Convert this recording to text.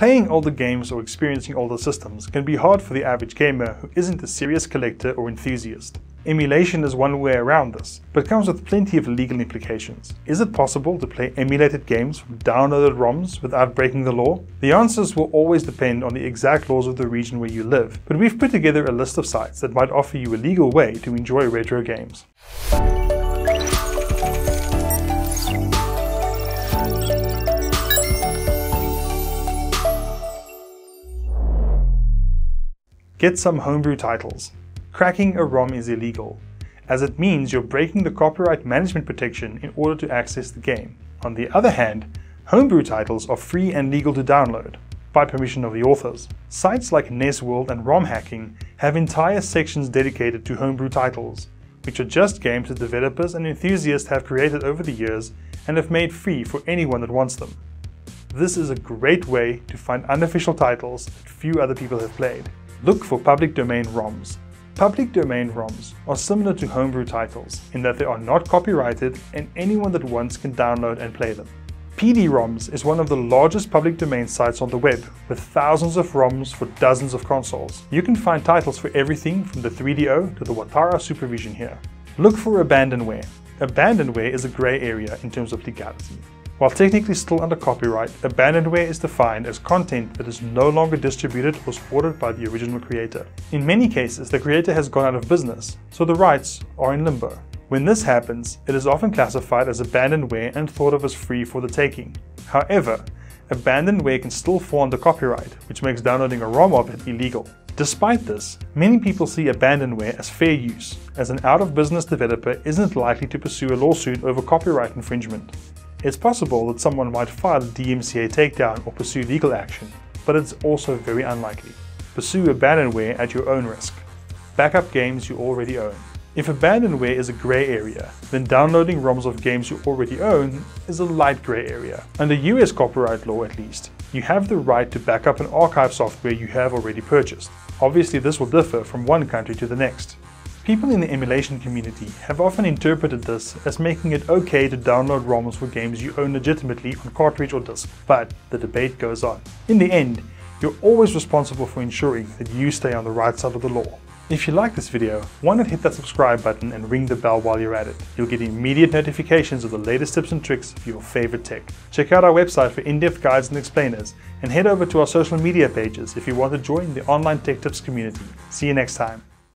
Playing older games or experiencing older systems can be hard for the average gamer who isn't a serious collector or enthusiast. Emulation is one way around this, but comes with plenty of legal implications. Is it possible to play emulated games from downloaded ROMs without breaking the law? The answers will always depend on the exact laws of the region where you live, but we've put together a list of sites that might offer you a legal way to enjoy retro games. Get some homebrew titles. Cracking a ROM is illegal, as it means you're breaking the copyright management protection in order to access the game. On the other hand, homebrew titles are free and legal to download, by permission of the authors. Sites like NESworld and ROM hacking have entire sections dedicated to homebrew titles, which are just games that developers and enthusiasts have created over the years and have made free for anyone that wants them. This is a great way to find unofficial titles that few other people have played. Look for public domain ROMs Public domain ROMs are similar to homebrew titles in that they are not copyrighted and anyone that wants can download and play them. PD-ROMs is one of the largest public domain sites on the web, with thousands of ROMs for dozens of consoles. You can find titles for everything from the 3DO to the Watara Supervision here. Look for abandonware. Abandonware is a grey area in terms of legality. While technically still under copyright, abandonware is defined as content that is no longer distributed or supported by the original creator. In many cases, the creator has gone out of business, so the rights are in limbo. When this happens, it is often classified as abandonware and thought of as free for the taking. However, abandonware can still fall under copyright, which makes downloading a ROM of it illegal. Despite this, many people see abandonware as fair use, as an out-of-business developer isn't likely to pursue a lawsuit over copyright infringement. It's possible that someone might file a DMCA takedown or pursue legal action, but it's also very unlikely. Pursue abandonware at your own risk. Backup games you already own. If abandonware is a grey area, then downloading ROMs of games you already own is a light grey area. Under US copyright law at least, you have the right to backup and archive software you have already purchased. Obviously this will differ from one country to the next. People in the emulation community have often interpreted this as making it okay to download ROMs for games you own legitimately on cartridge or disc, but the debate goes on. In the end, you're always responsible for ensuring that you stay on the right side of the law. If you like this video, why not hit that subscribe button and ring the bell while you're at it. You'll get immediate notifications of the latest tips and tricks for your favorite tech. Check out our website for in-depth guides and explainers, and head over to our social media pages if you want to join the online tech tips community. See you next time.